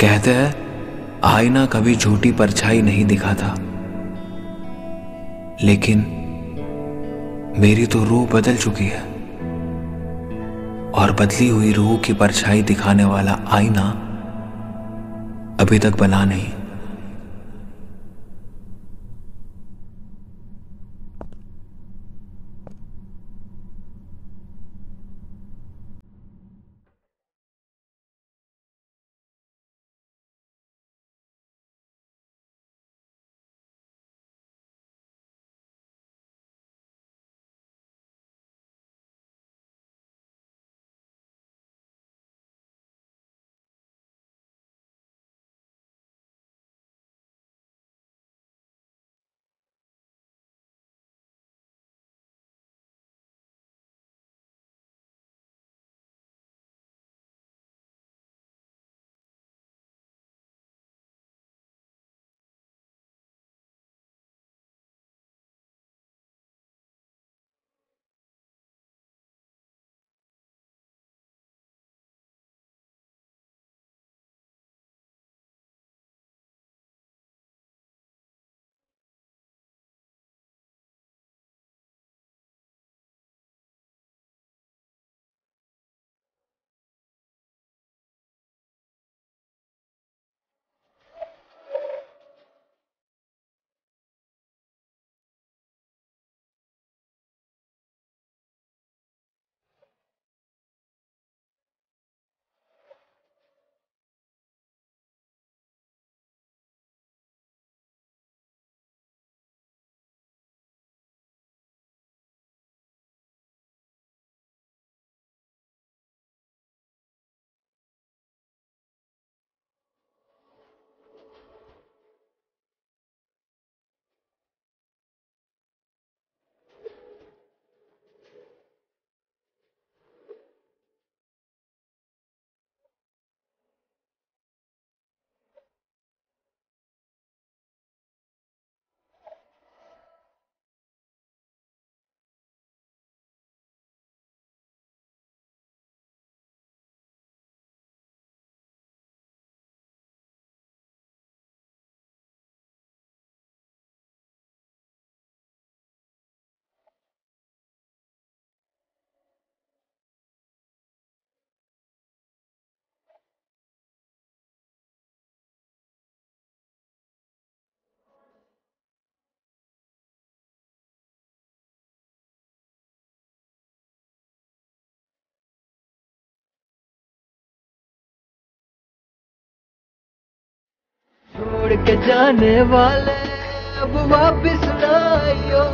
कहते हैं, आईना कभी झूठी परछाई नहीं दिखाता। लेकिन मेरी तो रूह बदल चुकी है और बदली हुई रूह की परछाई दिखाने वाला आईना अभी तक बना नहीं। छोड़ के जाने वाले। अब वापिस ना आइयो